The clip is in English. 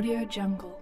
Audio Jungle.